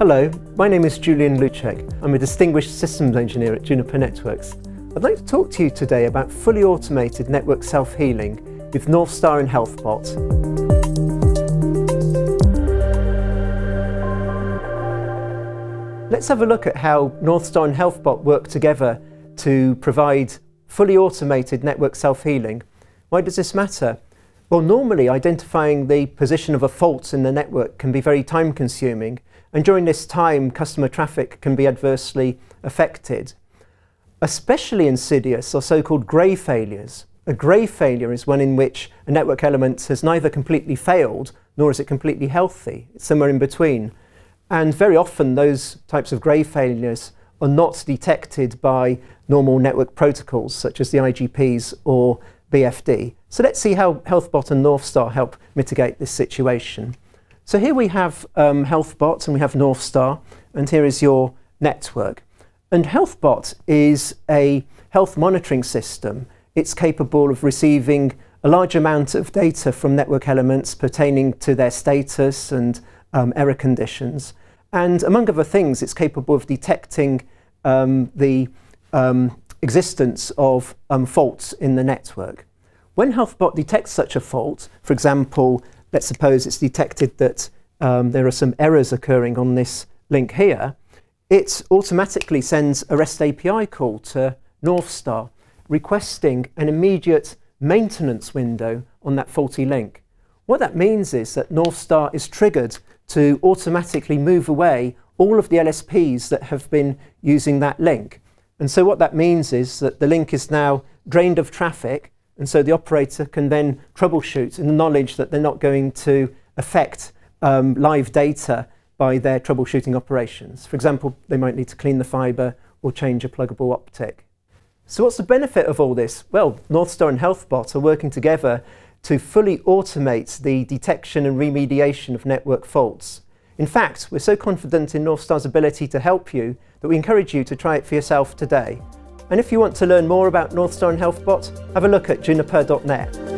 Hello, my name is Julian Lucek. I'm a Distinguished Systems Engineer at Juniper Networks. I'd like to talk to you today about fully automated network self-healing with Northstar and HealthBot. Let's have a look at how Northstar and HealthBot work together to provide fully automated network self-healing. Why does this matter? Well, normally identifying the position of a fault in the network can be very time consuming and during this time customer traffic can be adversely affected. Especially insidious are so-called grey failures. A grey failure is one in which a network element has neither completely failed nor is it completely healthy. It's somewhere in between. And very often those types of grey failures are not detected by normal network protocols such as the IGPs or BFD. So let's see how HealthBot and Northstar help mitigate this situation. So here we have um, HealthBot and we have Northstar, and here is your network. And HealthBot is a health monitoring system. It's capable of receiving a large amount of data from network elements pertaining to their status and um, error conditions. And among other things, it's capable of detecting um, the um, existence of um, faults in the network. When HealthBot detects such a fault, for example, let's suppose it's detected that um, there are some errors occurring on this link here, it automatically sends a REST API call to Northstar requesting an immediate maintenance window on that faulty link. What that means is that Northstar is triggered to automatically move away all of the LSPs that have been using that link. And so what that means is that the link is now drained of traffic and so the operator can then troubleshoot in the knowledge that they're not going to affect um, live data by their troubleshooting operations. For example, they might need to clean the fibre or change a pluggable optic. So what's the benefit of all this? Well, Northstar and HealthBot are working together to fully automate the detection and remediation of network faults. In fact, we're so confident in Northstar's ability to help you that we encourage you to try it for yourself today. And if you want to learn more about Northstar and HealthBot, have a look at juniper.net.